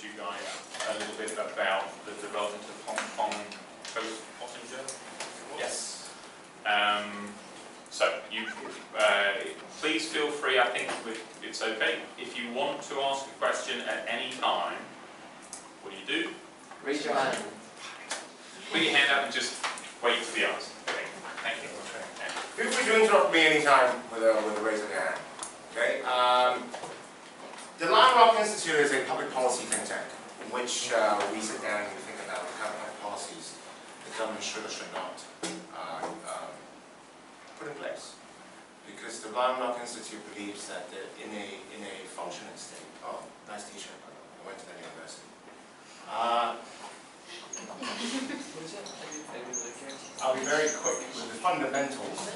to you guys a little bit about the development of Hong Kong Coast Pottinger. Yes. Um, so you, uh, please feel free, I think it's okay, if you want to ask a question at any time, what do you do? Raise your hand. Put your hand up and just wait for the answer. Okay, thank you. Feel free to interrupt me anytime with a, with a raise of your hand. Okay? Um, the Lion Rock Institute is a public policy think tank in which uh, we sit down and we think about the kind of policies the government should or should not uh, um, put in place. Because the Lion Rock Institute believes that in a, in a functioning state, oh, nice t-shirt, by the way. I went to that university. Uh, I'll be very quick with the fundamentals.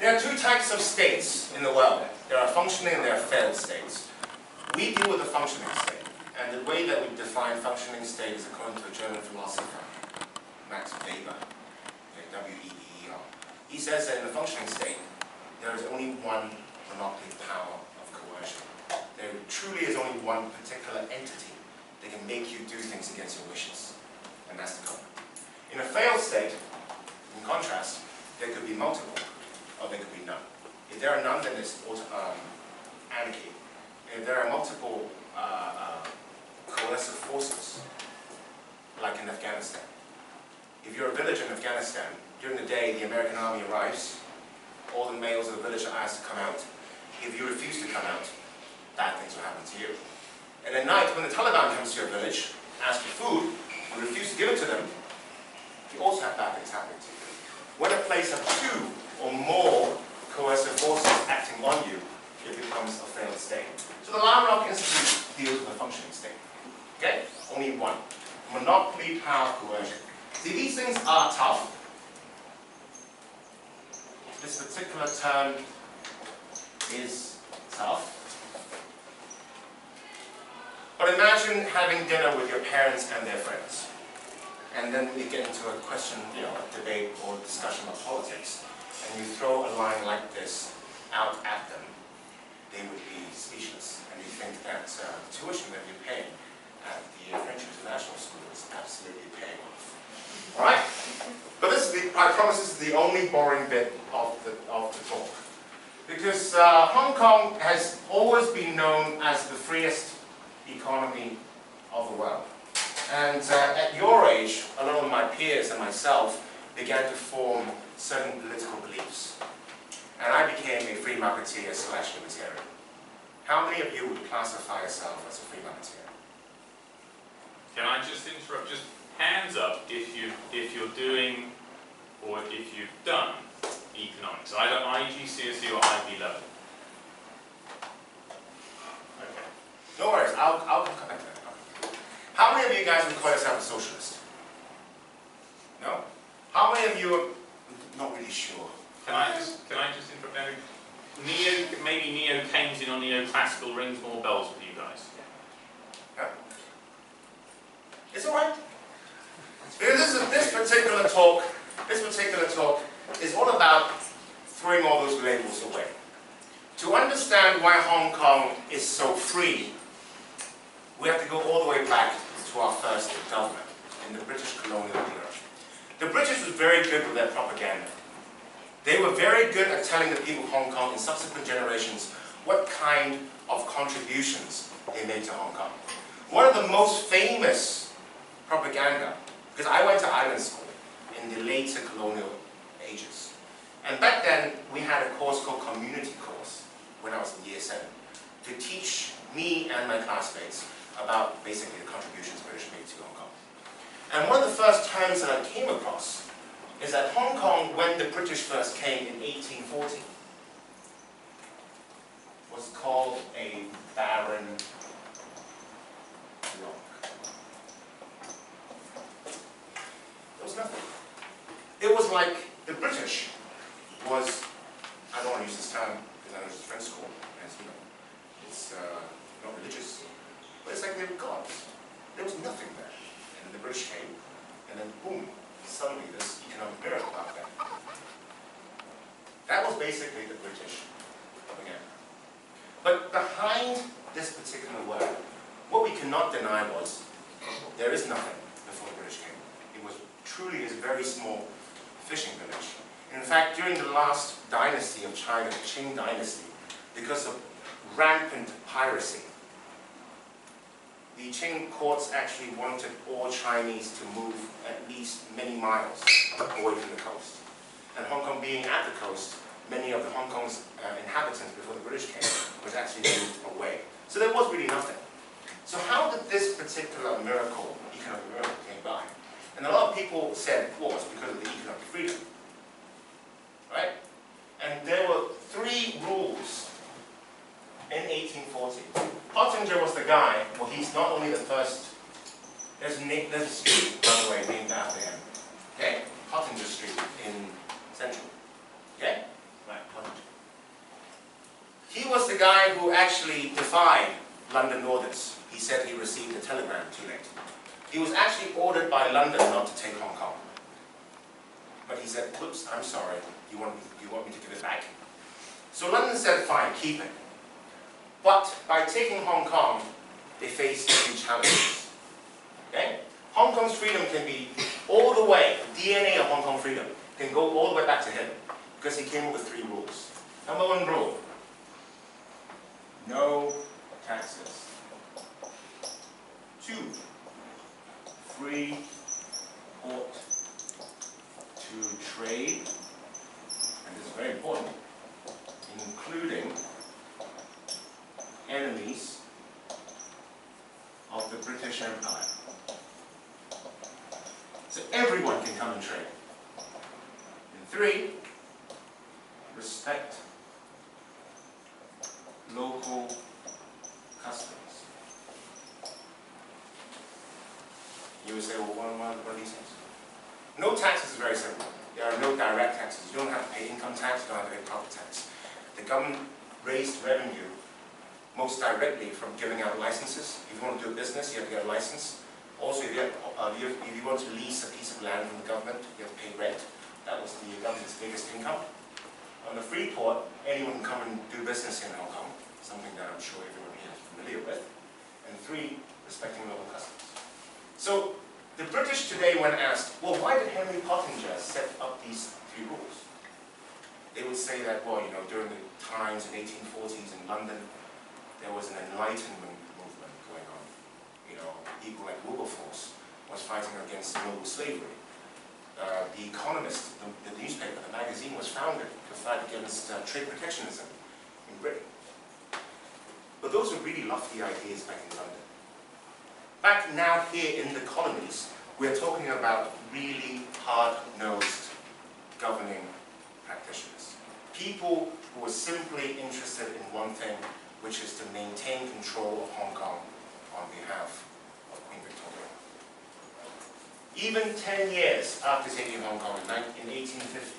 There are two types of states in the world. There are functioning and there are failed states. We deal with the functioning state, and the way that we define functioning state is according to a German philosopher, Max Weber, W-E-B-E-R. He says that in a functioning state, there is only one monopoly power of coercion. There truly is only one particular entity that can make you do things against your wishes, and that's the government. In a failed state, in contrast, there could be multiple, or there could be none. If there are none, then it's auto- um, anarchy. If there are multiple uh, uh, coercive forces, like in Afghanistan, if you're a village in Afghanistan, during the day the American army arrives, all the males of the village are asked to come out. If you refuse to come out, bad things will happen to you. And at night, when the Taliban comes to your village, asks for food, you refuse to give it to them, you also have bad things happening to you. When a place has two or more coercive forces acting on you, it becomes a failed state. So the Rock Institute deals with a functioning state. Okay? Only one. Monopoly power coercion. See, these things are tough. This particular term is tough. But imagine having dinner with your parents and their friends. And then we get into a question, you know, a debate or discussion of politics. And you throw a line like this out at them, they would be speechless. And you think that uh, tuition that you pay at the French International School is absolutely paying off. All right? But this is the, I promise this is the only boring bit of the, of the talk. Because uh, Hong Kong has always been known as the freest economy of the world. And uh, at your age, a lot of my peers and myself began to form certain political beliefs. And I became a free marketeer slash libertarian. How many of you would classify yourself as a free marketeer? Can I just interrupt, just hands up if you, if you're doing, or if you've done economics, either IGCSE or IB level? Okay. No worries, I'll, I'll come back to that. How many of you guys would call yourself a socialist? No? How many of you are not really sure? Can I just, can I just interrupt now? Neo, maybe neo-Keynesian or neo-classical rings more bells with you guys. Yeah. It's all right. Because this, is, this particular talk, this particular talk is all about throwing all those labels away. To understand why Hong Kong is so free, we have to go all the way back to our first government in the British colonial era. The British was very good with their propaganda. They were very good at telling the people of Hong Kong in subsequent generations what kind of contributions they made to Hong Kong. One of the most famous propaganda, because I went to island school in the later colonial ages. And back then, we had a course called community course when I was in year seven to teach me and my classmates about basically the contributions British made to Hong Kong. And one of the first terms that I came across is that Hong Kong, when the British first came in 1840, was called a barren rock. There was nothing. It was like the British was, I don't want to use this term because I know it's French school, it's, you know, it's uh, not religious, but it's like they were gods. There was nothing there. And the British came, and then boom, suddenly this economic miracle happened. That was basically the British propaganda. But behind this particular work, what we cannot deny was there is nothing before the British came. It was truly a very small fishing village. In fact, during the last dynasty of China, the Qing dynasty, because of rampant piracy, the Qing courts actually wanted all Chinese to move at least many miles away from the coast. And Hong Kong being at the coast, many of the Hong Kong's uh, inhabitants before the British came was actually moved away. So there was really nothing. So how did this particular miracle, economic miracle, came by? And a lot of people said, well, it's because of the economic freedom. Right? And there were three rules in 1840. Pottinger was the guy, well, he's not only the first, there's there's a street, by the way, named after him. Okay? Pottinger Street in Central. Okay? Right, Pottinger. He was the guy who actually defied London orders. He said he received a telegram too late. He was actually ordered by London not to take Hong Kong. But he said, whoops, I'm sorry, you want, you want me to give it back? So London said, fine, keep it. But by taking Hong Kong, they face three challenges. Okay? Hong Kong's freedom can be all the way, DNA of Hong Kong freedom can go all the way back to him because he came up with three rules. Number one rule, no taxes. Two, free port to trade, and this is very important, including enemies of the British Empire. So everyone can come and trade. And three, respect local customs. You would say, well, what are, what are these things? No taxes is very simple. There are no direct taxes. You don't have to pay income tax, you don't have to pay property tax. The government raised revenue most directly from giving out licenses. If you want to do a business, you have to get a license. Also, if you, have, uh, if you- want to lease a piece of land from the government, you have to pay rent. That was the government's biggest income. On the free port, anyone can come and do business in Hong Kong, something that I'm sure everyone here is familiar with. And three, respecting local customs. So the British today, when asked, well, why did Henry Pottinger set up these three rules? They would say that, well, you know, during the times in 1840s in London, there was an enlightenment movement going on. You know, people like Wilberforce was fighting against global slavery. Uh, the Economist, the, the newspaper, the magazine was founded to fight against uh, trade protectionism in Britain. But those were really lofty ideas back in London. Back now here in the colonies, we're talking about really hard-nosed governing practitioners. People who were simply interested in one thing, which is to maintain control of Hong Kong on behalf of Queen Victoria. Even 10 years after taking Hong Kong in 1850,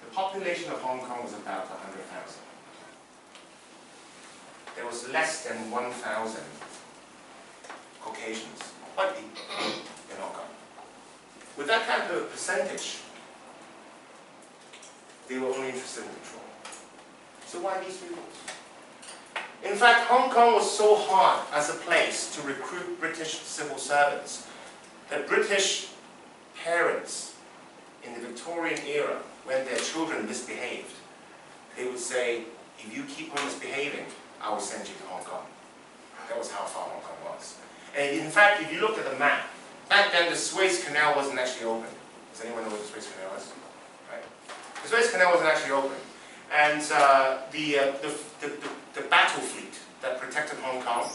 the population of Hong Kong was about 100,000. There was less than 1,000 Caucasians, people in Hong Kong. With that kind of percentage, they were only interested in control. So why these rules? In fact, Hong Kong was so hard as a place to recruit British civil servants that British parents in the Victorian era, when their children misbehaved, they would say, if you keep on misbehaving, I will send you to Hong Kong. That was how far Hong Kong was. And in fact, if you look at the map, back then the Suez Canal wasn't actually open. Does anyone know what the Suez Canal is? Right? The Suez Canal wasn't actually open. And uh, the, uh, the, the, the, battle fleet that protected Hong Kong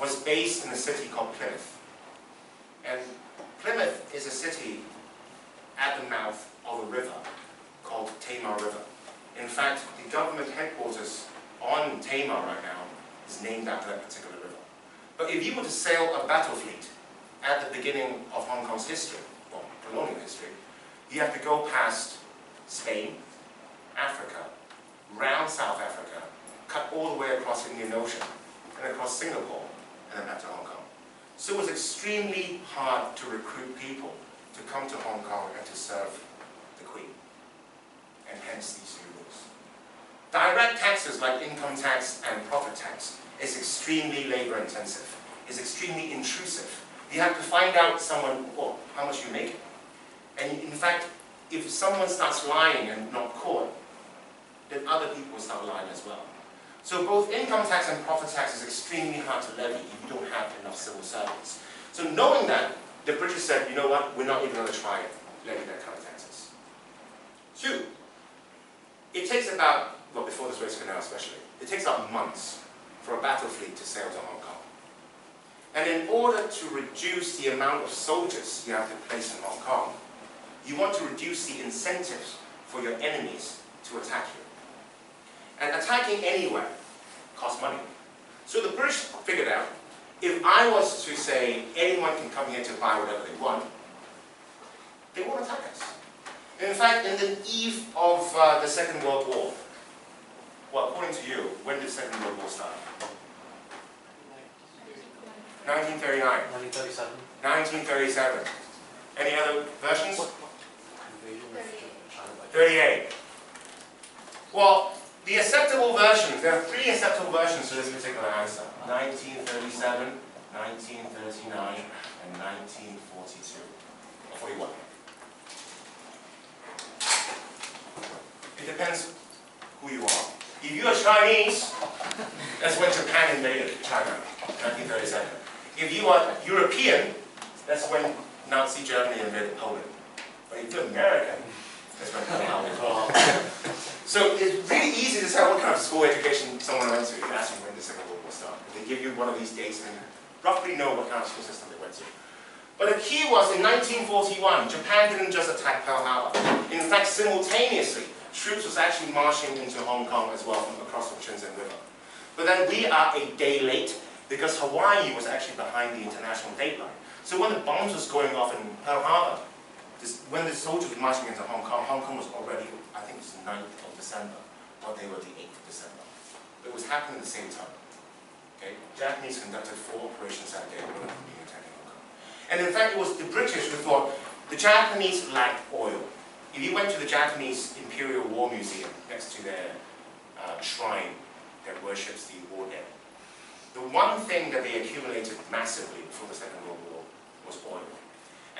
was based in a city called Plymouth. And Plymouth is a city at the mouth of a river called Tamar River. In fact, the government headquarters on Tamar right now is named after that particular river. But if you were to sail a battle fleet at the beginning of Hong Kong's history, well, colonial history, you have to go past Spain, Africa, round South Africa, cut all the way across the Indian Ocean, and across Singapore, and then back to Hong Kong. So it was extremely hard to recruit people to come to Hong Kong and to serve the Queen, and hence these new rules. Direct taxes like income tax and profit tax is extremely labor intensive, is extremely intrusive. You have to find out someone, well, how much you make. And in fact, if someone starts lying and not caught, then other people lying as well. So both income tax and profit tax is extremely hard to levy if you don't have enough civil servants. So knowing that, the British said, you know what, we're not even going to try it, levy that kind of taxes. Two, it takes about, well before the Suez Canal especially, it takes about months for a battle fleet to sail to Hong Kong. And in order to reduce the amount of soldiers you have to place in Hong Kong, you want to reduce the incentives for your enemies to attack you. And attacking anywhere costs money. So the British figured out, if I was to say anyone can come here to buy whatever they want, they won't attack us. In fact, in the eve of uh, the Second World War, well, according to you, when did the Second World War start? 1939, 1937. 1937. Any other versions? Invasion of China by 38. Well, the acceptable versions, there are three acceptable versions to this particular answer. 1937, 1939, and 1942. Or 41. It depends who you are. If you are Chinese, that's when Japan invaded China, 1937. If you are European, that's when Nazi Germany invaded Poland. But if you're American, that's when Harbor so it's really easy to tell what kind of school education someone went to if you ask them when the Second World War started. They give you one of these dates and you roughly know what kind of school system they went to. But the key was in 1941, Japan didn't just attack Pearl Harbor. In fact, simultaneously, troops was actually marching into Hong Kong as well from across the Shenzhen River. But then we are a day late because Hawaii was actually behind the international dateline. So when the bombs was going off in Pearl Harbor, this, when the soldiers were marching into Hong Kong, Hong Kong was already, I think it was the 9th of December, or they were the 8th of December. It was happening at the same time. Okay? Japanese conducted four operations that day, one of them. And in fact, it was the British who thought the Japanese lacked oil. If you went to the Japanese Imperial War Museum next to their uh, shrine that worships the war dead, the one thing that they accumulated massively before the Second World War was oil.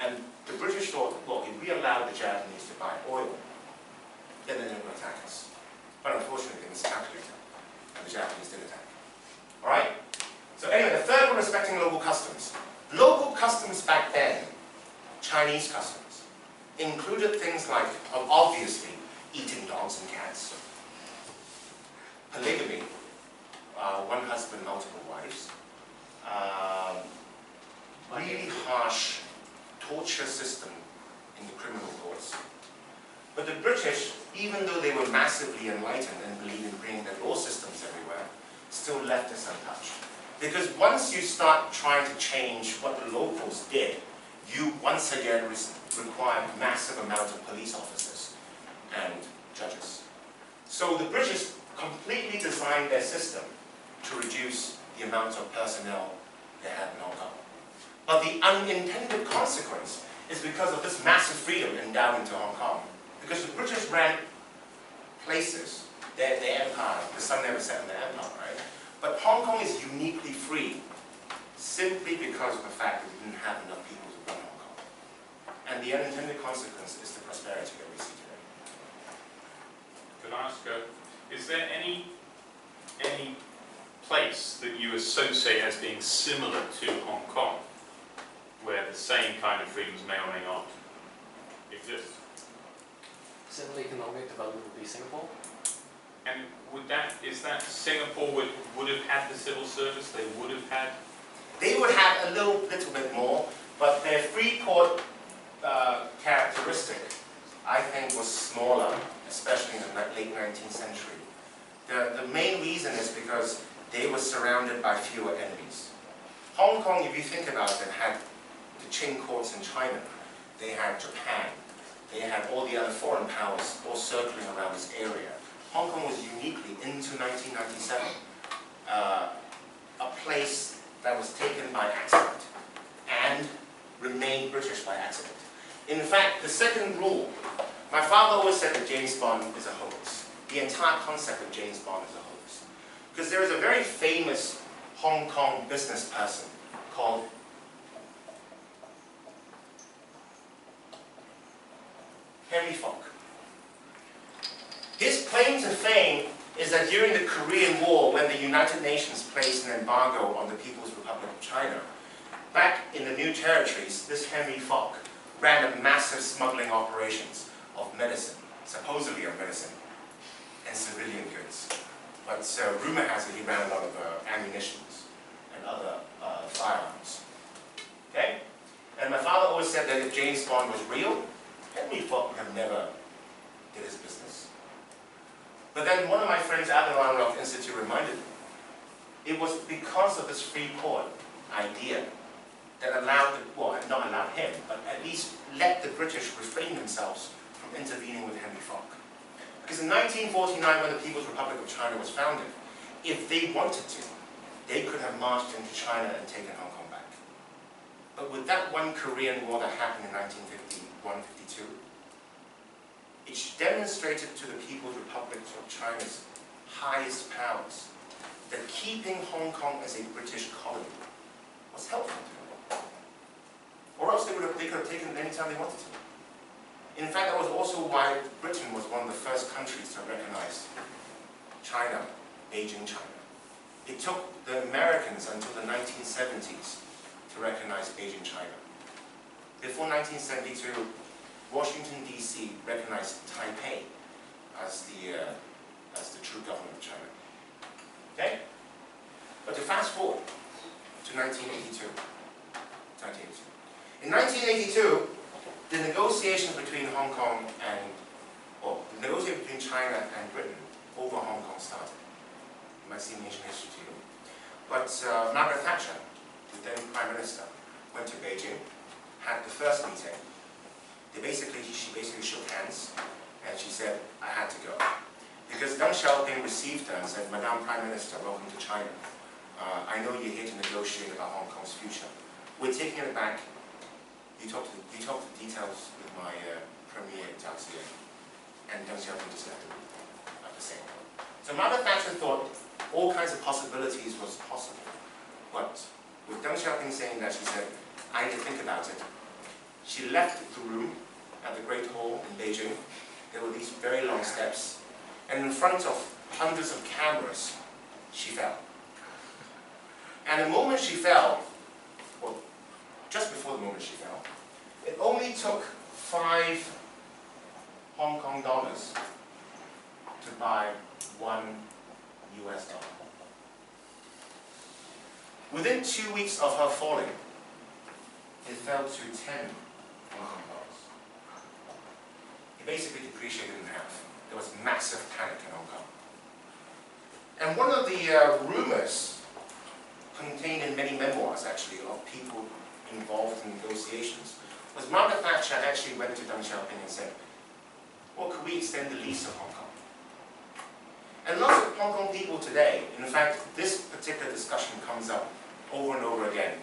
And the British thought, well, if we allow the Japanese to buy oil, then attack us. But unfortunately, it they miscalculated, and the Japanese did attack. All right? So anyway, the third one, respecting local customs. Local customs back then, Chinese customs, included things like, obviously, eating dogs and cats, polygamy, uh, one husband, multiple wives, um, really harsh torture system in the criminal courts. But the British, even though they were massively enlightened and believed in bringing their law systems everywhere, still left us untouched. Because once you start trying to change what the locals did, you once again re require massive amounts of police officers and judges. So the British completely designed their system to reduce the amount of personnel they had in Hong Kong. But the unintended consequence is because of this massive freedom endowed into Hong Kong. Because the British ran places, their empire, the sun never set in their empire, right? But Hong Kong is uniquely free simply because of the fact that we didn't have enough people to run Hong Kong. And the unintended consequence is the prosperity that we see today. Could I ask, uh, is there any, any place that you associate as being similar to Hong Kong, where the same kind of freedoms may or may not exist? Similar economic development would be Singapore. And would that, is that Singapore would, would have had the civil service, they would have had, They would have a little, little bit more, but their free port uh, characteristic, I think, was smaller, especially in the late 19th century. The, the main reason is because they were surrounded by fewer enemies. Hong Kong, if you think about it, had the Qing courts in China, they had Japan, they had all the other foreign powers all circling around this area. Hong Kong was uniquely, into 1997, uh, a place that was taken by accident and remained British by accident. In fact, the second rule, my father always said that James Bond is a hoax. the entire concept of James Bond is a hoax. Because there is a very famous Hong Kong business person called Henry Fok. His claim to fame is that during the Korean War, when the United Nations placed an embargo on the People's Republic of China, back in the new territories, this Henry Fok ran a massive smuggling operations of medicine, supposedly of medicine, and civilian goods. But uh, rumor has it he ran a lot of uh, ammunitions and other uh, firearms. Okay? And my father always said that if James Bond was real, Henry would have never did his business. But then one of my friends at the Rock Institute reminded me, it was because of this free port idea that allowed, the, well, not allowed him, but at least let the British refrain themselves from intervening with Henry Fok. Because in 1949, when the People's Republic of China was founded, if they wanted to, they could have marched into China and taken Hong Kong back. But with that one Korean War that happened in 1951, 52, it demonstrated to the People's Republic of China's highest powers that keeping Hong Kong as a British colony was helpful to them. Or else they, would have, they could have taken it anytime they wanted to. In fact, that was also why Britain was one of the first countries to recognize China, Beijing China. It took the Americans until the 1970s to recognize Beijing China. Before 1972, Washington D.C. recognized Taipei as the, uh, as the true government of China. Okay? But to fast forward to 1982. 1982. In 1982, the negotiations between Hong Kong and, or the negotiation between China and Britain over Hong Kong started. You might ancient history. But uh, Margaret Thatcher, the then Prime Minister, went to Beijing, had the first meeting. They basically, she basically shook hands, and she said, I had to go. Because Deng Xiaoping received her and said, Madame Prime Minister, welcome to China. Uh, I know you're here to negotiate about Hong Kong's future. We're taking it back you talked the, talked the details with my uh, premier Taxi and Deng Xiaoping just left at the same time. So Margaret Thatcher thought all kinds of possibilities was possible. But with Deng Xiaoping saying that, she said, I need to think about it. She left the room at the Great Hall in Beijing. There were these very long steps. And in front of hundreds of cameras, she fell. And the moment she fell, well, just before the moment she fell, it only took five Hong Kong dollars to buy one US dollar. Within two weeks of her falling, it fell to 10 Hong Kong dollars. It basically depreciated in half. There was massive panic in Hong Kong. And one of the uh, rumors contained in many memoirs, actually, of people involved in negotiations, was Margaret Thatcher actually went to Deng Xiaoping and said, well, could we extend the lease of Hong Kong? And lots of Hong Kong people today, in fact, this particular discussion comes up over and over again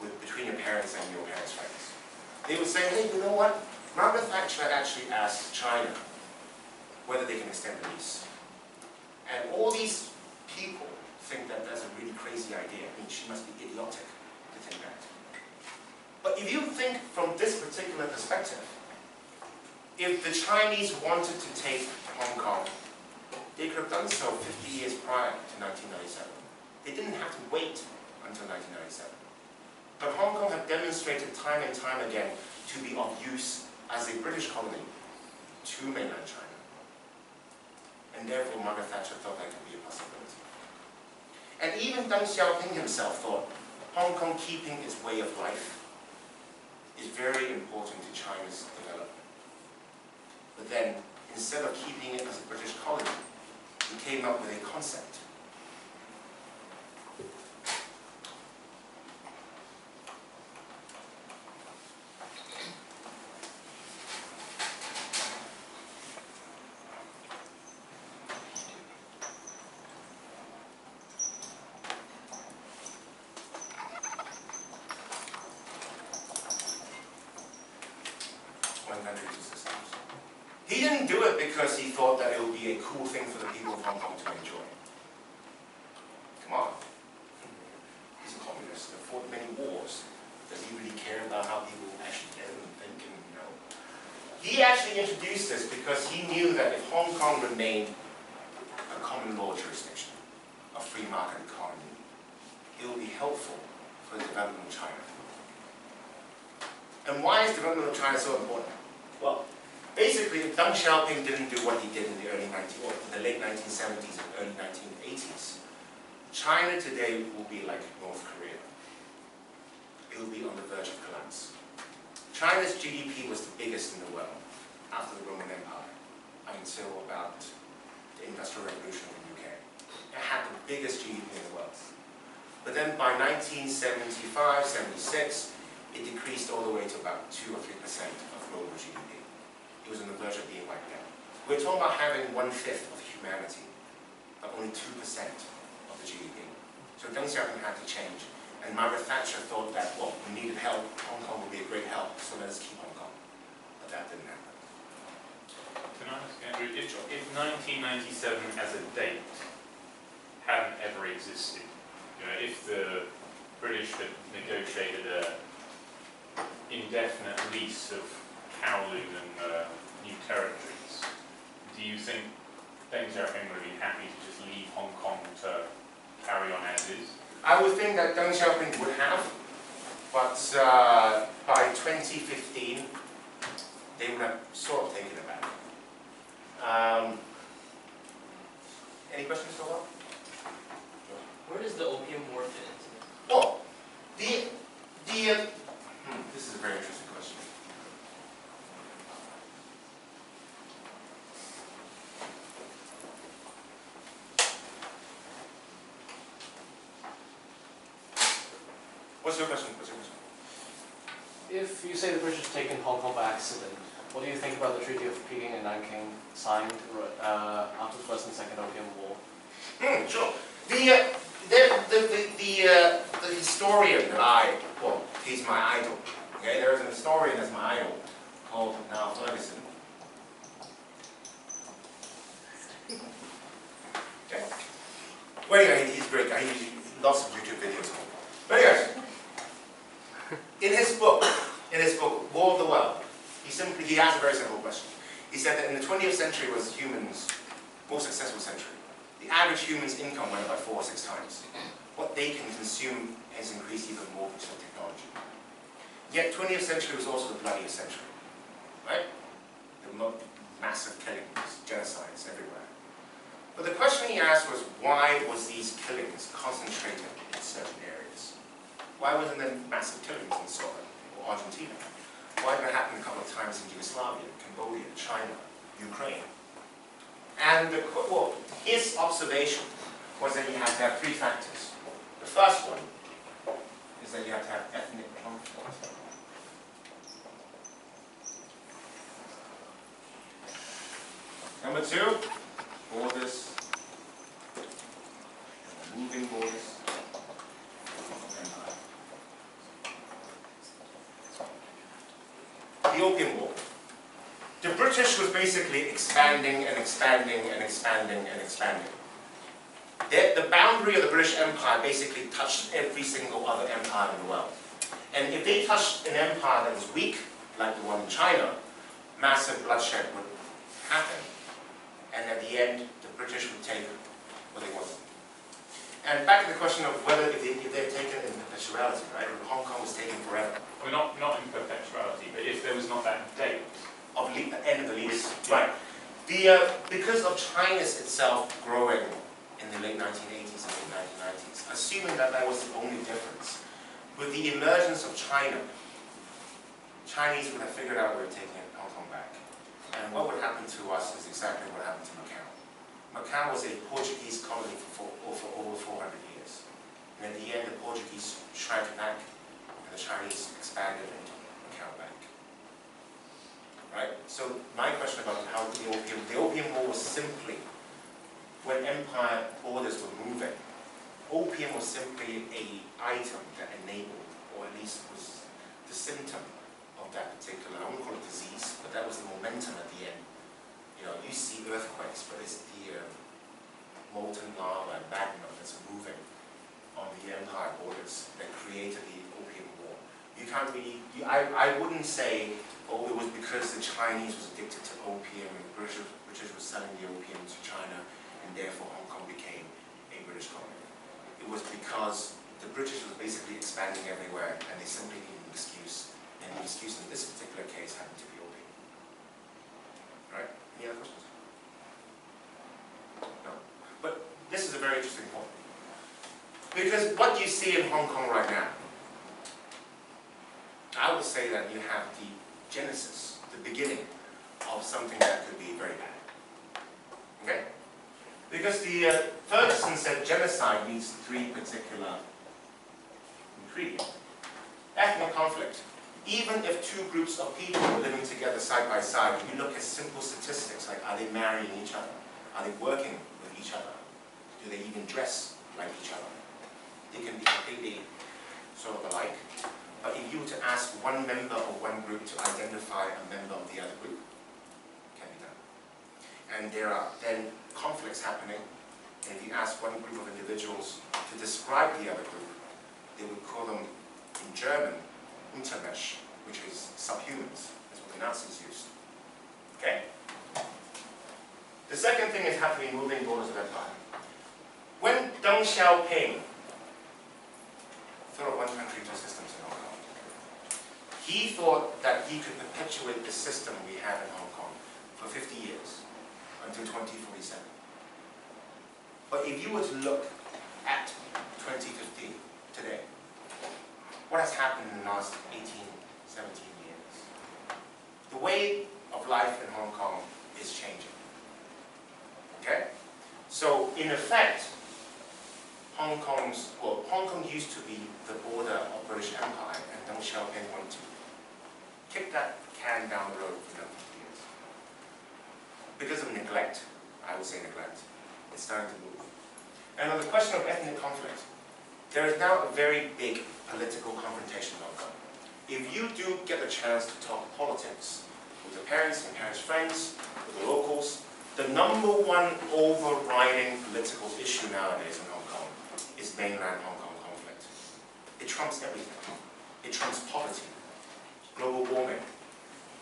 with, between your parents and your parents' friends. They would say, hey, you know what? Margaret Thatcher actually asked China whether they can extend the lease. And all these people think that that's a really crazy idea. I mean, she must be idiotic to think that. But if you think from this particular perspective, if the Chinese wanted to take Hong Kong, they could have done so 50 years prior to 1997. They didn't have to wait until 1997. But Hong Kong had demonstrated time and time again to be of use as a British colony to mainland China. And therefore Margaret Thatcher thought that could be a possibility. And even Deng Xiaoping himself thought Hong Kong keeping its way of life is very important to China's development. But then, instead of keeping it as a British colony, he came up with a concept. One country, two systems. He didn't do it because because he thought that it would be a cool thing for the people of Hong Kong to enjoy. Come on. He's a communist, that fought many wars. Does he really care about how people actually live and think and, you know? He actually introduced this because he knew that if A common law jurisdiction, a free market economy, it will be helpful for the development of China. And why is development of China so important? Well, basically, if Deng Xiaoping didn't do what he did in the early 19, or in the late 1970s and early 1980s, China today will be like North Korea. It will be on the verge of collapse. China's GDP was the biggest in the world after the Roman Empire until about the Industrial Revolution in the UK. It had the biggest GDP in the world. But then by 1975, 76, it decreased all the way to about 2 or 3% of global GDP. It was on the verge of being wiped out. We're talking about having one-fifth of humanity, but only 2% of the GDP. So Deng Xiaoping had to change. And Margaret Thatcher thought that, well, we needed help, Hong Kong would be a great help, so let us keep Hong Kong. But that didn't happen. If, if 1997 as a date hadn't ever existed, you know, if the British had negotiated a indefinite lease of Kowloon and uh, new territories, do you think Deng Xiaoping would have been happy to just leave Hong Kong to carry on as is? I would think that Deng Xiaoping would have, but uh, by 2015, they would have sort of taken it. Um, any questions so far? Where does the opium war fit into this? Oh, the, the, uh, hmm, this is a very interesting question. What's your question? What's your question? If you say the British have taken Hong Kong by accident, what do you think about the Treaty of Peking and Nanking signed uh, after the First and Second Opium War? Hmm, sure. The, uh, the, the, the, the, uh, the historian that I, well, he's my idol. Okay, there's an historian that's my idol called Niall Ferguson. Okay. Well, anyway, he's great. He, he lots of YouTube videos. But anyways, in his book, in his book, War of the World, simply he asked a very simple question. He said that in the 20th century was humans' most successful century. The average human's income went up by four or six times. What they can consume has increased even more because of technology. Yet 20th century was also the bloodiest century, right? Were massive killings, genocides everywhere. But the question he asked was why was these killings concentrated in certain areas? Why wasn't there massive killings in Somalia or Argentina? Why did it happen a couple of times in Yugoslavia, Cambodia, China, Ukraine? And the, well, his observation was that you have to have three factors. The first one is that you have to have ethnic conflict. Number two, borders, moving borders. The Opium War. The British expanding and expanding and expanding and expanding. The, the boundary of the British Empire basically touched every single other empire in the world. And if they touched an empire that was weak, like the one in China, massive bloodshed would happen. And at the end, the British would take what they wanted. And back to the question of whether if, they, if they're taken in perpetuality, right? Hong Kong was taken forever. Well, not, not in perpetuality, but if there was not that date, of le- end of the lease. Right. The, uh, because of China's itself growing in the late 1980s and mid 1990s, assuming that that was the only difference, with the emergence of China, Chinese would have figured out we were taking Hong Kong back. And what would happen to us is exactly what happened to Macau. Macau was a Portuguese colony for, for, for over 400 years. And at the end, the Portuguese shrank back, and the Chinese expanded and took Macau back right? So my question about how the opium, the opium war was simply when empire borders were moving. Opium was simply a item that enabled, or at least was the symptom of that particular, I won't call it disease, but that was the momentum at the end. You know, you see earthquakes, but it's the uh, molten lava and magma that's moving on the empire borders that created the Opium. You can't really, you, I, I wouldn't say, oh, it was because the Chinese was addicted to opium and the British, British was selling the opium to China and therefore Hong Kong became a British colony. It was because the British was basically expanding everywhere and they simply needed an excuse. And the excuse in this particular case happened to be opium. Right? Any other questions? No. But this is a very interesting point. Because what you see in Hong Kong right now, I would say that you have the genesis, the beginning of something that could be very bad. Okay? Because the uh, Ferguson said genocide needs three particular ingredients. Ethnic conflict. Even if two groups of people are living together side by side, you look at simple statistics like are they marrying each other? Are they working with each other? Do they even dress like each other? They can be completely sort of alike. But if you were to ask one member of one group to identify a member of the other group, can be done. And there are then conflicts happening. And if you ask one group of individuals to describe the other group, they would call them in German, Untermensch, which is subhumans. That's what the Nazis used. Okay? The second thing is happening moving borders of empire. When Deng Xiaoping thought of one country, two systems in Hong Kong, he thought that he could perpetuate the system we had in Hong Kong for 50 years, until 2047. But if you were to look at 2015, today, what has happened in the last 18, 17 years? The way of life in Hong Kong is changing. Okay? So, in effect, Hong Kong's, well, Hong Kong used to be the border of British Empire, and Deng Xiaoping wanted to kick that can down the road for another 50 years. Because of neglect, I would say neglect, it's starting to move. And on the question of ethnic conflict, there is now a very big political confrontation in Hong Kong. If you do get the chance to talk politics with the parents and parents' friends, with the locals, the number one overriding political issue nowadays in Hong Kong is mainland Hong Kong conflict. It trumps everything. It trumps poverty, global warming,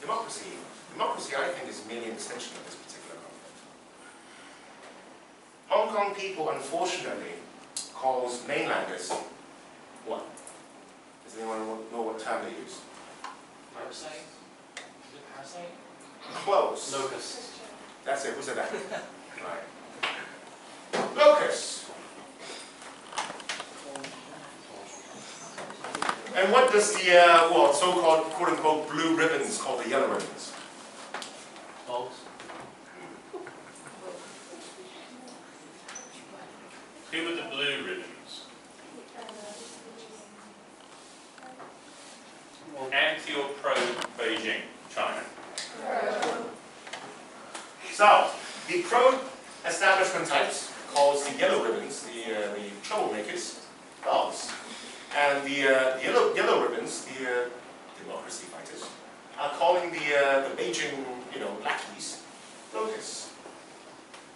democracy. Democracy, I think, is merely an extension of this particular conflict. Hong Kong people, unfortunately, calls mainlanders what? Does anyone know what term they use? Parasite? Is it parasite? Close. Locust. That's it, who said that? Right. Locust. And what does the, uh, well, so-called quote-unquote blue ribbons call the yellow ribbons? Dogs. Who are the blue ribbons? Anti or pro Beijing, China? So, the pro-establishment types calls the yellow ribbons, the, uh, the troublemakers, dogs. And the, uh, yellow, yellow ribbons, the uh, democracy fighters, are calling the, uh, the Beijing, you know, lackeys, locusts.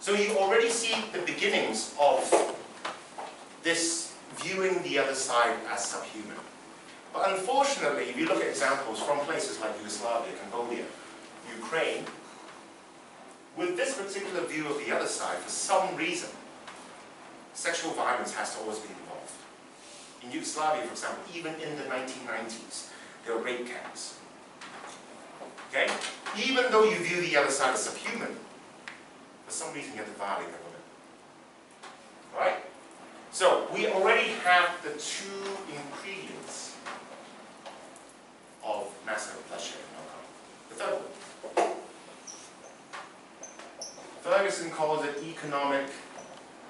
So you already see the beginnings of this viewing the other side as subhuman. But unfortunately, if you look at examples from places like Yugoslavia, Cambodia, Ukraine, with this particular view of the other side, for some reason, sexual violence has to always be. In Yugoslavia, for example, even in the 1990s, there were rape camps. Okay? Even though you view the other side as subhuman, for some reason you have to violate the women. Right? So, we already have the two ingredients of massive bloodshed in Hong Kong. The third one. Ferguson calls it economic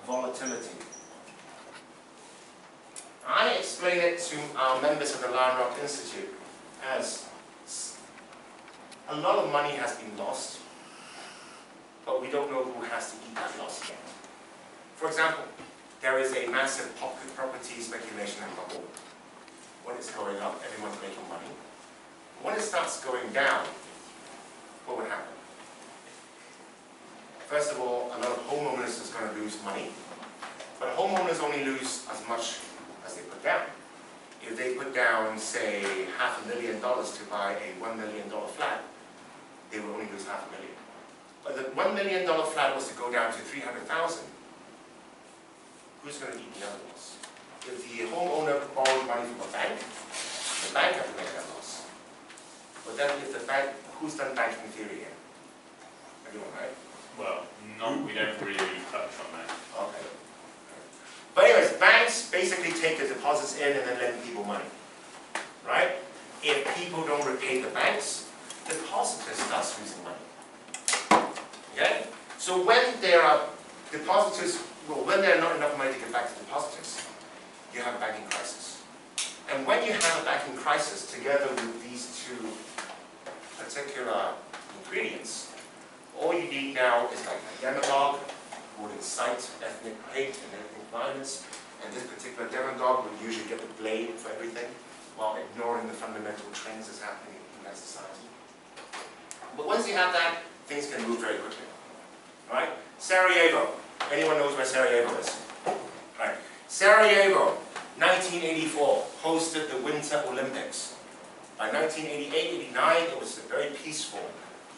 volatility. I explain it to our members of the Lion Rock Institute as a lot of money has been lost, but we don't know who has to eat that loss yet. For example, there is a massive property speculation in Kabul. When it's going up, everyone's making money. When it starts going down, what would happen? first of all, a lot of homeowners is going to lose money, but homeowners only lose as much put down. If they put down, say, half a million dollars to buy a one million dollar flat, they will only lose half a million. But the one million dollar flat was to go down to three hundred thousand, who's going to eat the other loss? If the homeowner borrowed money from a bank, the bank have to make that loss. But then if the bank, who's done banking theory here? Everyone, right? Well, not, we don't really touch on that. Okay. But anyways, banks basically take the deposits in and then lend people money, right? If people don't repay the banks, depositors starts losing money. Okay? So when there are depositors, well, when there are not enough money to give back to depositors, you have a banking crisis. And when you have a banking crisis together with these two particular ingredients, all you need now is like a demagogue who would incite ethnic hate and violence, and this particular demagogue would usually get the blame for everything while ignoring the fundamental trends that's happening in that society. But once you have that, things can move very quickly. Right? Sarajevo. Anyone knows where Sarajevo is? Right. Sarajevo, 1984, hosted the Winter Olympics. By 1988-89, it was a very peaceful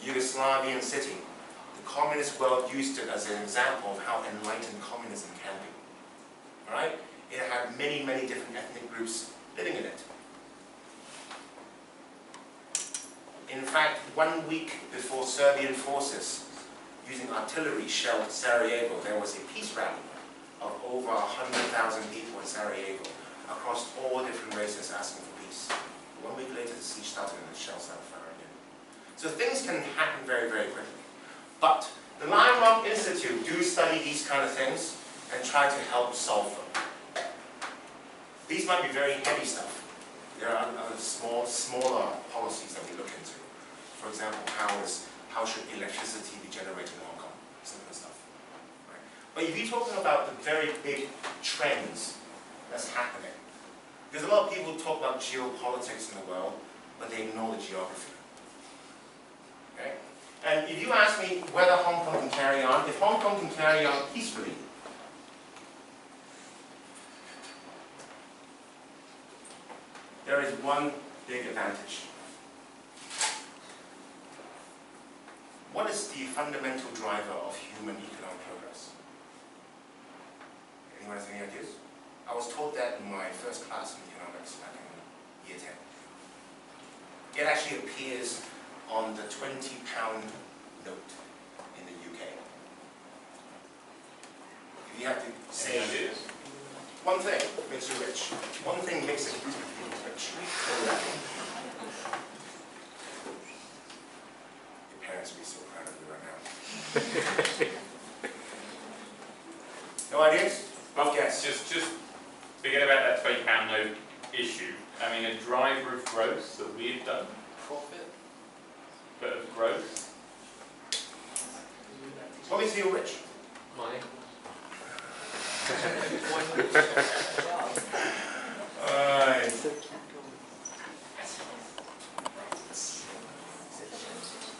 Yugoslavian city. The communist world used it as an example of how enlightened communism can be. Right? It had many, many different ethnic groups living in it. In fact, one week before Serbian forces using artillery shelled Sarajevo, there was a peace rally of over 100,000 people in Sarajevo across all different races asking for peace. One week later, the siege started and the shells started firing again. So things can happen very, very quickly. But the Lion Rock Institute do study these kind of things and try to help solve them. These might be very heavy stuff. There are other small, smaller policies that we look into. For example, how is how should electricity be generated in Hong Kong? Simple stuff. Right? But if you're talking about the very big trends that's happening, because a lot of people talk about geopolitics in the world, but they ignore the geography. Okay? And if you ask me whether Hong Kong can carry on, if Hong Kong can carry on peacefully, there is one big advantage. What is the fundamental driver of human economic progress? Anyone has any ideas? I was told that in my first class in economics back in year 10. It actually appears on the 20 pound note in the UK. If you have to say Any ideas? One thing makes you rich, one thing makes a group of people rich. Your parents will be so proud of you right now. No ideas? Rough guess. Just, just forget about that twenty pound note issue. I mean, a driver of growth that we've done, Profit? but of growth, What makes you rich? Money. Alright.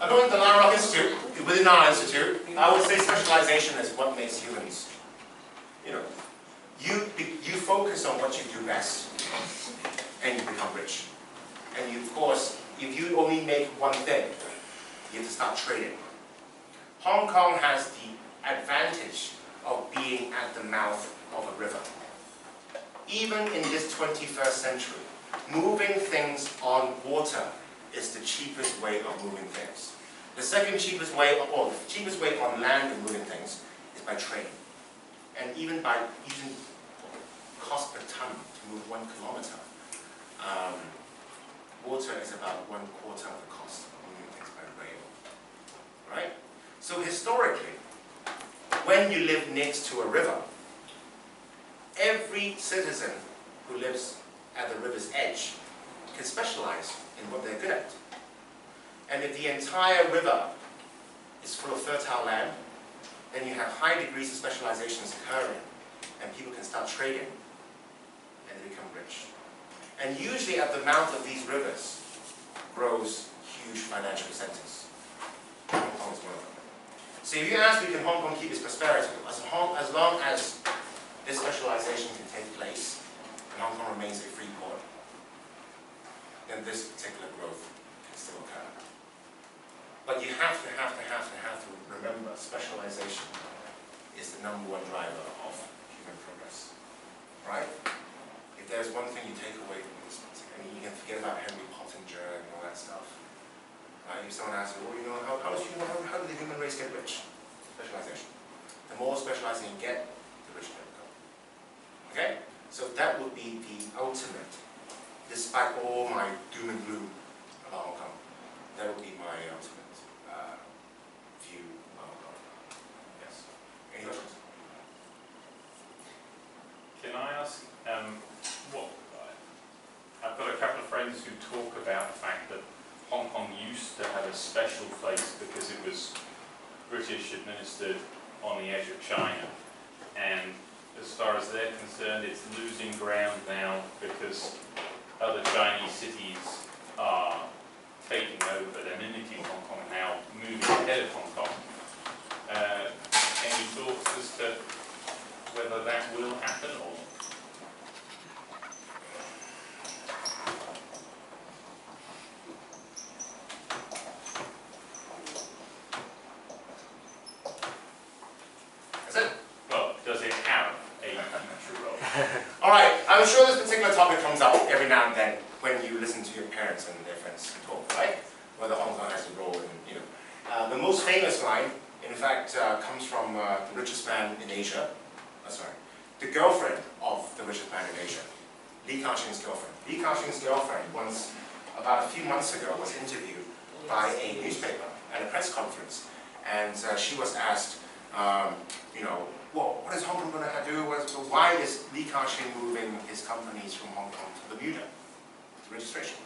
To the Rock Institute, within our institute, I would say specialization is what makes humans, you know, you, you focus on what you do best, and you become rich. And you, of course, if you only make one thing, you have to start trading. Hong Kong has the advantage of being at the mouth of a river. Even in this 21st century, moving things on water is the cheapest way of moving things. The second cheapest way, or the cheapest way on land of moving things is by train. And even by, even cost per ton to move one kilometer, um, water is about one quarter of the cost of moving things by rail. Right? So historically, when you live next to a river, every citizen who lives at the river's edge can specialize in what they're good at. And if the entire river is full of fertile land, then you have high degrees of specializations occurring, and people can start trading, and they become rich. And usually at the mouth of these rivers grows huge financial centers. Hong Kong is one of them. So if you ask me, can Hong Kong keep its prosperity? As, as long as this specialization can take place and Hong Kong remains a free port, then this particular growth can still occur. But you have to, have to, have to, have to remember specialization is the number one driver of human progress. Right? If there's one thing you take away from this, I mean, you can forget about Henry Pottinger and all that stuff. If someone asks you, well, you know, how, how, does how, how did the human race get rich? Specialization. The more specializing you get, the richer you become. Okay? So that would be the ultimate, despite all my doom and gloom about Hong that would be my ultimate uh, view of Hong. Yes. Any questions? Can I ask, um, what, I've got a couple of friends who talk about the fact that Used to have a special place because it was British administered on the edge of China. And as far as they're concerned, it's losing ground now because other Chinese cities are taking over, they're mimicking Hong Kong now, moving ahead of Hong Kong. Uh, any thoughts as to whether that will happen or? That's it. Well, does it have a future role? All right, I'm sure this particular topic comes up every now and then when you listen to your parents and their friends talk, right? Whether Hong Kong has a role in, you know. Uh, the most famous line, in fact, uh, comes from uh, the richest man in Asia. Uh, sorry, the girlfriend of the richest man in Asia, Li Ka-shing's girlfriend. Li Ka-shing's girlfriend once, about a few months ago, was interviewed by a newspaper at a press conference, and uh, she was asked, um, you know, well, what is Hong Kong going to do? Why is Li Ka-shing moving his companies from Hong Kong to Bermuda, to registration?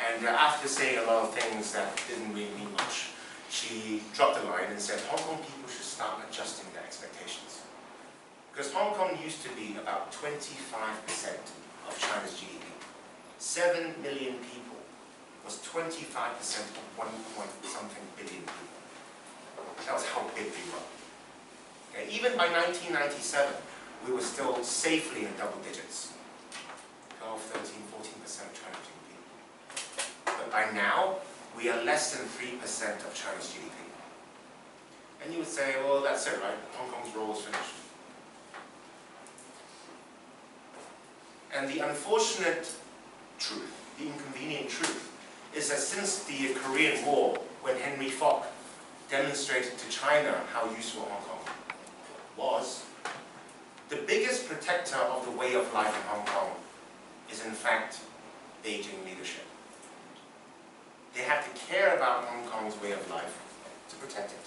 And uh, after saying a lot of things that didn't really mean much, she dropped the line and said, Hong Kong people should start adjusting their expectations. Because Hong Kong used to be about 25% of China's GDP. Seven million people was 25% of one point something billion people. That was how big we were. Okay, even by 1997, we were still safely in double digits. 12, 13, 14% of China's GDP. But by now, we are less than 3% of China's GDP. And you would say, well, that's it, right? Hong Kong's role is finished. And the unfortunate truth, the inconvenient truth, is that since the Korean War, when Henry Fok demonstrated to China how useful Hong Kong was, the biggest protector of the way of life in Hong Kong is in fact Beijing leadership. They have to care about Hong Kong's way of life to protect it.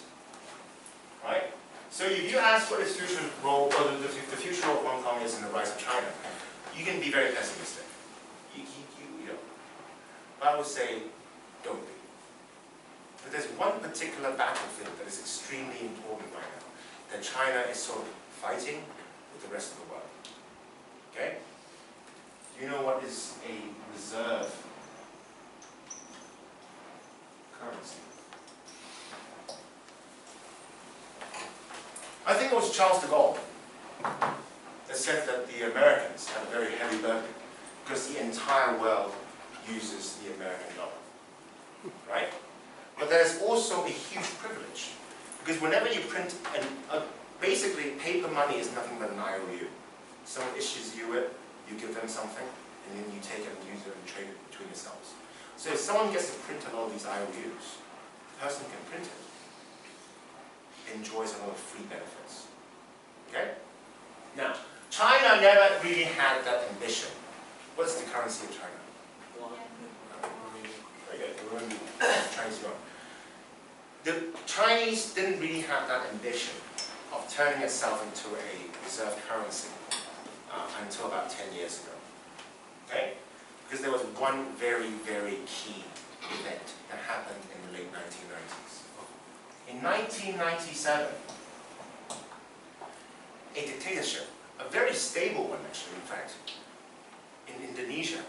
Right? So if you ask what its future role, or the, the, future of Hong Kong is in the rise of China, you can be very pessimistic. You, you, you, know. But I would say, don't be. But there's one particular battlefield that is extremely important right now, that China is sort of fighting with the rest of the world. Okay? Do you know what is a reserve currency? I think it was Charles de Gaulle that said that the Americans have a very heavy burden because the entire world uses the American dollar. Right? But there's also a huge privilege because whenever you print, an, a, basically paper money is nothing but an IOU. Someone issues you it, you give them something, and then you take it and use it and trade it between yourselves. So if someone gets to print on all these IOUs, the person can print it, enjoys a lot of free benefits. Okay? Now, China never really had that ambition. What's the currency of China? Chinese yuan. The Chinese didn't really have that ambition of turning itself into a reserve currency uh, until about 10 years ago. Okay? Because there was one very, very key event that happened in the late 1990s. In 1997, a dictatorship, a very stable one actually, in fact, in Indonesia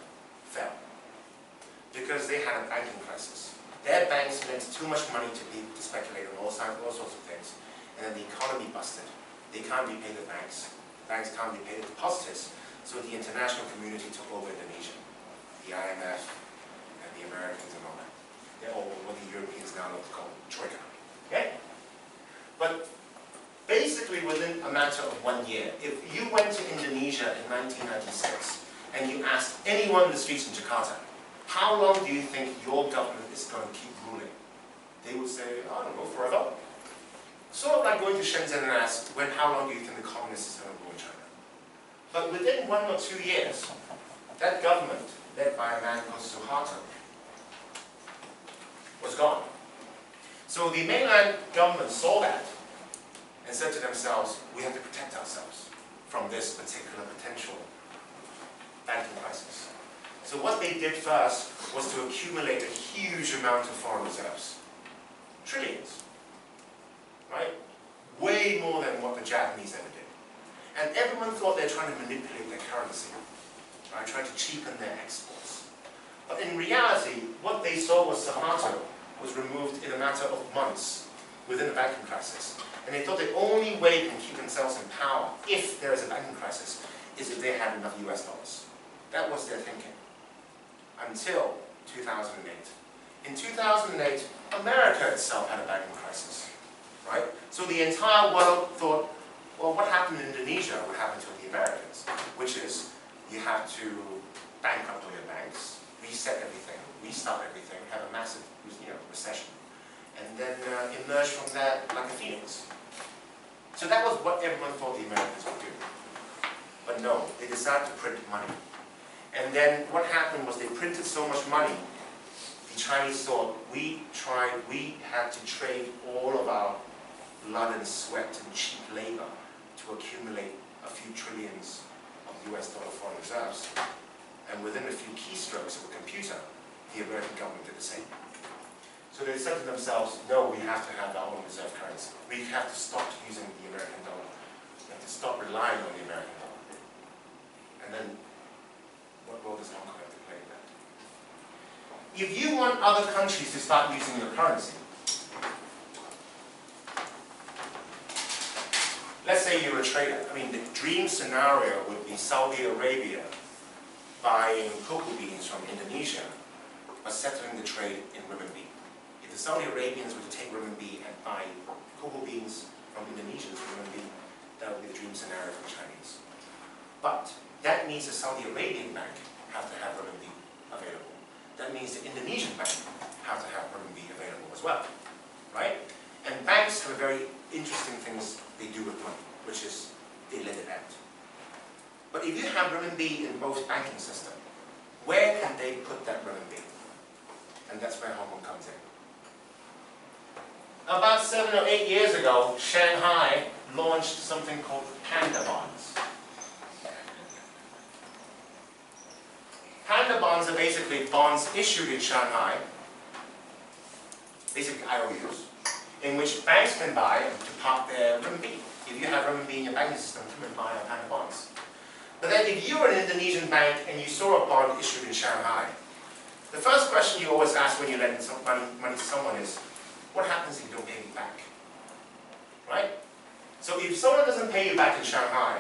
fell because they had a banking crisis. Their banks lent too much money to people to speculate on all sides, all sorts of things, and then the economy busted. They can't repay the banks, banks can't repay the depositors, so the international community took over Indonesia, the IMF and the Americans and all that. They're all what the Europeans now call Troika. Okay? But basically within a matter of one year, if you went to Indonesia in 1996 and you asked anyone in the streets in Jakarta, how long do you think your government is going to keep ruling? They would say, I don't know, forever. Sort of like going to Shenzhen and ask, when, how long do you think the communists is going to rule in China? But within one or two years, that government, led by a man called Suharto, was gone. So the mainland government saw that and said to themselves, we have to protect ourselves from this particular potential banking crisis. So what they did first was to accumulate a huge amount of foreign reserves. Trillions. Right? Way more than what the Japanese ever did. And everyone thought they're trying to manipulate their currency. Right? Trying to cheapen their exports. But in reality, what they saw was Suharto was removed in a matter of months within the banking crisis. And they thought the only way they can keep themselves in power, if there is a banking crisis, is if they had enough US dollars. That was their thinking. Until 2008. In 2008, America itself had a banking crisis. Right? So the entire world thought, well, what happened in Indonesia would happen to the Americans, which is you have to bankrupt all your banks, reset everything, restart everything, have a massive you know, recession, and then uh, emerge from that like a phoenix. So that was what everyone thought the Americans would do. But no, they decided to print money. And then what happened was they printed so much money, the Chinese thought we tried, we had to trade all of our blood and sweat and cheap labor to accumulate a few trillions of US dollar foreign reserves. And within a few keystrokes of a computer, the American government did the same. So they said to themselves, no, we have to have our own reserve currency. We have to stop using the American dollar. We have to stop relying on the American dollar. And then, what role does Hong Kong have to play in that? If you want other countries to start using your currency, let's say you're a trader. I mean, the dream scenario would be Saudi Arabia buying cocoa beans from Indonesia, but settling the trade in renminbi. The Saudi Arabians were to take renminbi and buy cocoa beans from Indonesians in renminbi, that would be the dream scenario for the Chinese. But that means the Saudi Arabian bank have to have renminbi available. That means the Indonesian bank have to have renminbi available as well, right? And banks have very interesting things they do with money, which is they lend it out. But if you have renminbi in both banking system, where can they put that renminbi? And that's where Hong Kong comes in. About seven or eight years ago, Shanghai launched something called Panda Bonds. Panda bonds are basically bonds issued in Shanghai, basically IOUs, in which banks can buy to park their renminbi. If you have renminbi in your banking system, come and buy our Panda bonds. But then if you're an Indonesian bank and you saw a bond issued in Shanghai, the first question you always ask when you lend money, money to someone is, what happens if you don't pay me back? Right? So if someone doesn't pay you back in Shanghai,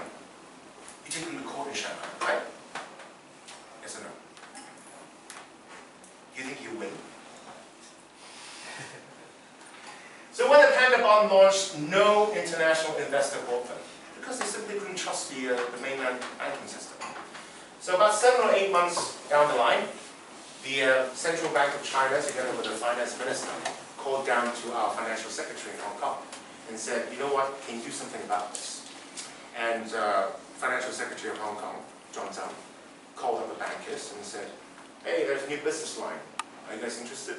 you take them to court in Shanghai, right? Yes or no? You think you win? so when the Panda Bond launched, no international investor bought them because they simply couldn't trust the, uh, the mainland banking system. So about seven or eight months down the line, the uh, Central Bank of China, together with the finance minister, called down to our financial secretary in Hong Kong and said, you know what, can you do something about this? And uh, financial secretary of Hong Kong, John Tsang, called up the bankers and said, hey, there's a new business line. Are you guys interested?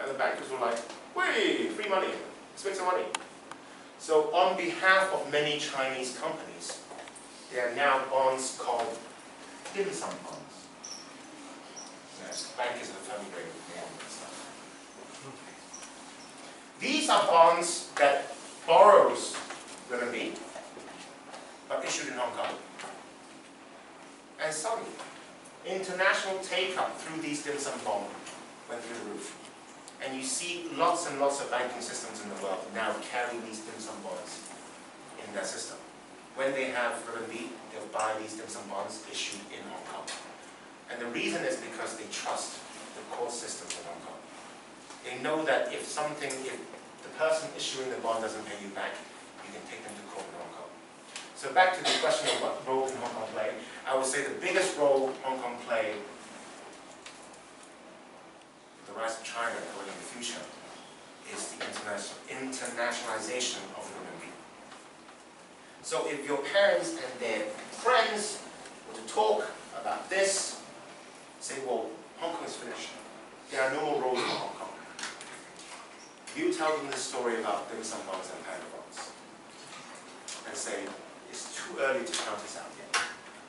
And the bankers were like, wait, free money, let's make some money. So on behalf of many Chinese companies, there are now bonds called dim sum bonds. Yes, bankers are familiar with them and stuff. These are bonds that borrows renminbi, but issued in Hong Kong. And suddenly, international take-up through these dim sum bonds went through the roof. And you see lots and lots of banking systems in the world now carry these dim sum bonds in their system. When they have RMB, they'll buy these dim sum bonds issued in Hong Kong. And the reason is because they trust the court system. They know that if something, if the person issuing the bond doesn't pay you back, you can take them to court in Hong Kong. So back to the question of what role can Hong Kong play, I would say the biggest role Hong Kong play with the rise of China going in the future is the international, internationalization of the renminbi. So if your parents and their friends were to talk about this, say, well, Hong Kong is finished. There are no more roles for Hong Kong. You tell them this story about dim sum bonds and panda bonds and say, it's too early to count this out yet.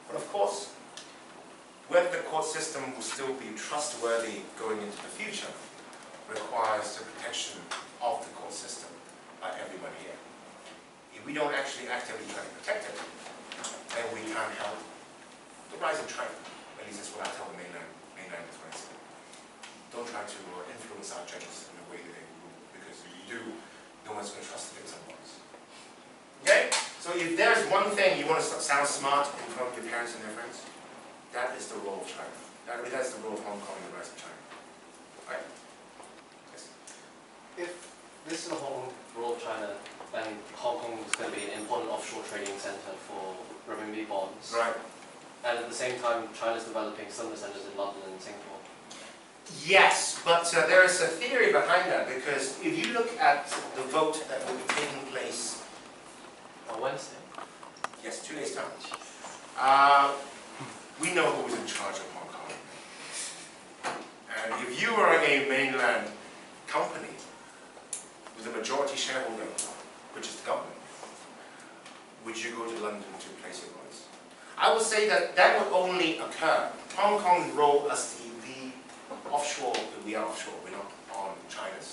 But of course, whether the court system will still be trustworthy going into the future requires the protection of the court system by everyone here. If we don't actually actively try to protect it, then we can't help the rise of China. At least that's what I tell the mainland, mainland friends. Don't try to uh, influence our judges in the way that they rule, because if you do, no one's going to trust the dim sum ones. Okay? So if there's one thing you want to sound smart in front of your parents and their friends, that is the role of China. That, I mean, that's the role of Hong Kong in the rise of China. Right? Yes. If this is the whole role of China, then Hong Kong is going to be an important offshore trading center for renminbi bonds. Right. And at the same time, China's developing similar centers in London and Singapore. Yes, but uh, there is a theory behind that because if you look at the vote that will be taking place, On Wednesday. yes, two days time, uh, we know who's in charge of Hong Kong. And if you are a mainland company with a majority shareholder, which is the government, would you go to London to place your votes? I would say that that would only occur. Hong Kong's role as the offshore, we are offshore, we're not on China's,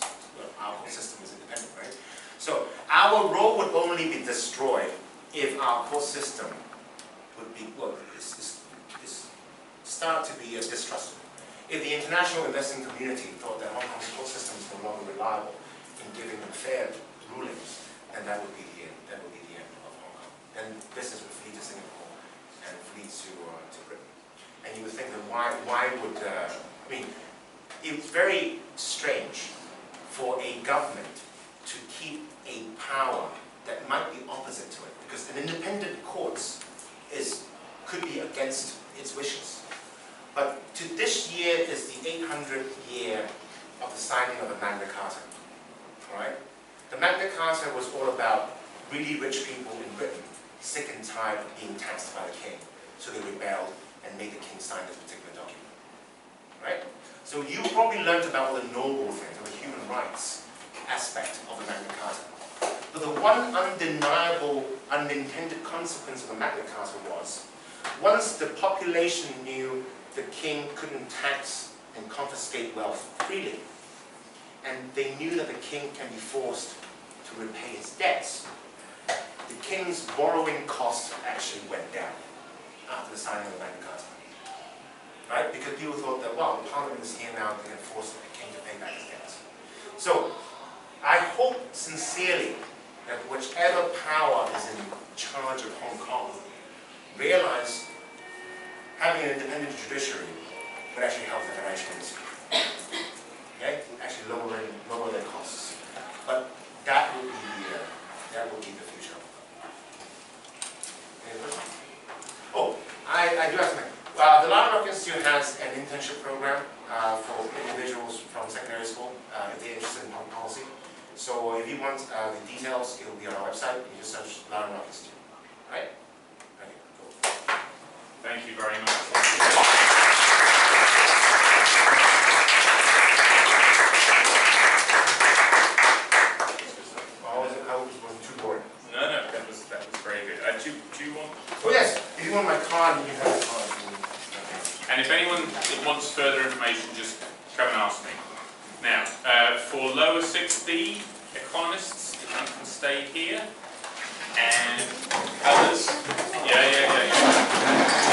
our whole system is independent, right? So our role would only be destroyed if our core system would be, well, start to be uh, distrustful. If the international investing community thought that Hong Kong's court system is no longer reliable in giving them fair rulings, then that would be the end, that would be the end of Hong Kong. Then business would flee to Singapore and flee to, uh, to Britain. And you would think that why, why would, uh, I mean, it's very strange for a government to keep a power that might be opposite to it, because an independent courts is, could be against its wishes. But to this year is the 800th year of the signing of the Magna Carta, all right? The Magna Carta was all about really rich people in Britain, sick and tired of being taxed by the king, so they rebelled and made the king sign this particular document, right? So you probably learned about all the noble things, the human rights aspect of the Magna Carta. But the one undeniable, unintended consequence of the Magna Carta was, once the population knew the king couldn't tax and confiscate wealth freely, and they knew that the king can be forced to repay his debts, the king's borrowing costs actually went down after the signing of the Magna Carta. Right? Because people thought that, well, the parliament is here now, they can force the king to pay back his debts. So, I hope sincerely that whichever power is in charge of Hong Kong realize having an independent judiciary would actually help the financial industry. Okay? Actually lower, lower their costs. But that will be, uh, that would be the future. Oh, I, I do have. Uh, the Rock Institute has an internship program uh, for individuals from secondary school uh, if they're interested in public policy. So if you want uh, the details, it will be on our website. You just search Rock Institute. Right? Okay, cool. Thank you very much. I was, I too boring. No, no, that was, that was very good. Uh, do, do you want, Oh yes, if you want my card, you have the card. Okay. If anyone wants further information, just come and ask me. Now, uh, for lower 6D economists, if you can stay here, and others, yeah, yeah, yeah. yeah.